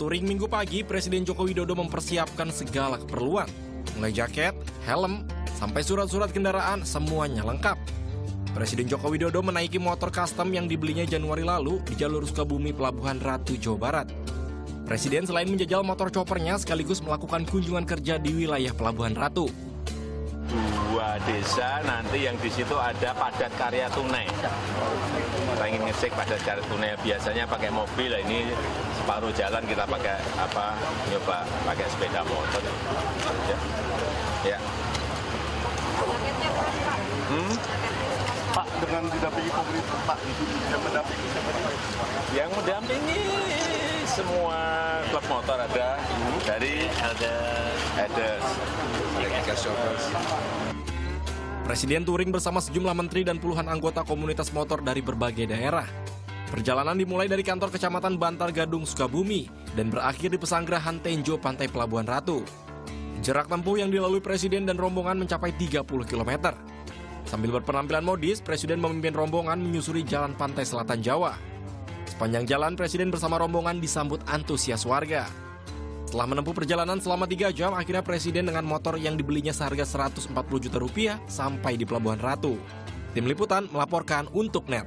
touring minggu pagi, Presiden Joko Widodo mempersiapkan segala keperluan. Mulai jaket, helm, sampai surat-surat kendaraan, semuanya lengkap. Presiden Joko Widodo menaiki motor custom yang dibelinya Januari lalu di jalur Sukabumi Pelabuhan Ratu, Jawa Barat. Presiden selain menjajal motor choppernya sekaligus melakukan kunjungan kerja di wilayah Pelabuhan Ratu. Dua desa nanti yang di situ ada padat karya tunai. Kita ingin ngecek padat karya tunai biasanya pakai mobil, ini separuh jalan kita pakai apa? Nyoba pakai sepeda motor. Ya. ya. Hmm? Pak dengan didampingi pemerintah Pak itu yang mendampingi siapa? Yang mendampingi semua klub motor ada dari ada ada Presiden touring bersama sejumlah menteri dan puluhan anggota komunitas motor dari berbagai daerah. Perjalanan dimulai dari kantor Kecamatan Bantar Gadung, Sukabumi, dan berakhir di Pesanggerahan Tenjo, Pantai Pelabuhan Ratu. Jarak tempuh yang dilalui Presiden dan rombongan mencapai 30 km. Sambil berpenampilan modis, Presiden memimpin rombongan menyusuri jalan pantai selatan Jawa. Sepanjang jalan, Presiden bersama rombongan disambut antusias warga. Setelah menempuh perjalanan selama 3 jam, akhirnya Presiden dengan motor yang dibelinya seharga 140 juta rupiah sampai di Pelabuhan Ratu. Tim Liputan melaporkan untuk NET.